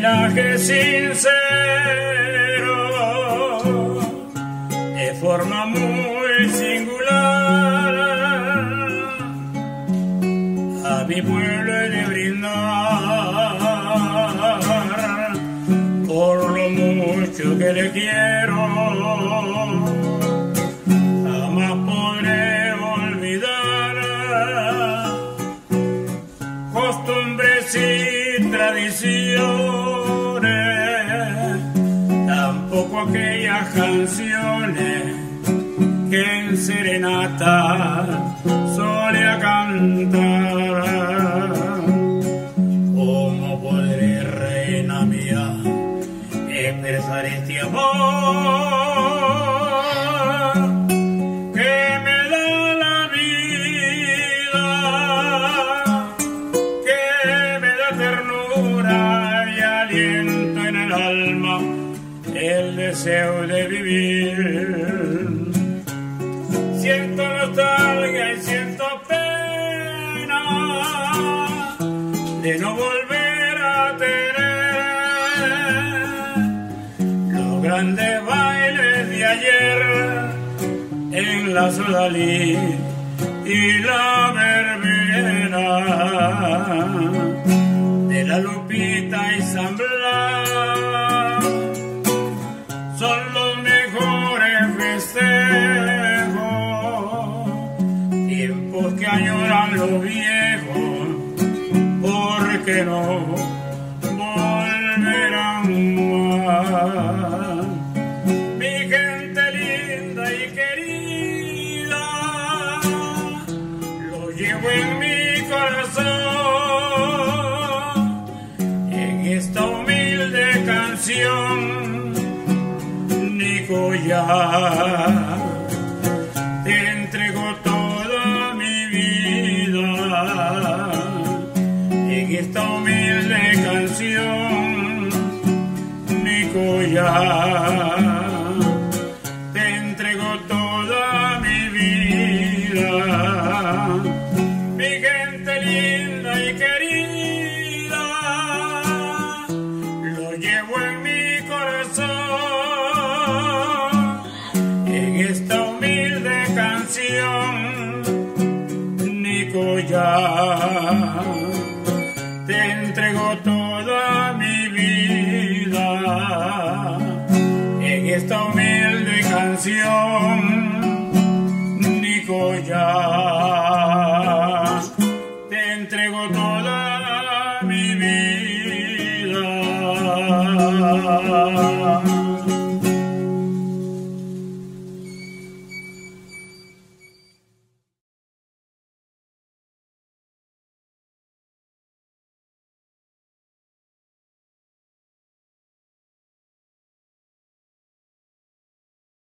mensaje sincero de forma muy singular a mi pueblo de brindar por lo mucho que le quiero. Jamás podré olvidar costumbres y tradiciones tampoco aquellas canciones que en serenata solía cantar. ¿Cómo podré, reina mía, expresar este amor el deseo de vivir? Siento nostalgia y siento pena de no volver a tener los grandes bailes de ayer en la Sodalí y la verbena de la Lupita y San añoran los viejos, porque no volverán más. Mi gente linda y querida, lo llevo en mi corazón, en esta humilde canción. Nico en esta humilde canción Nico ya te entrego toda mi vida. Mi gente linda y querida lo llevo en mi corazón. En esta humilde canción Nico ya te entrego toda mi vida. En esta humilde canción Nico ya te entrego toda mi vida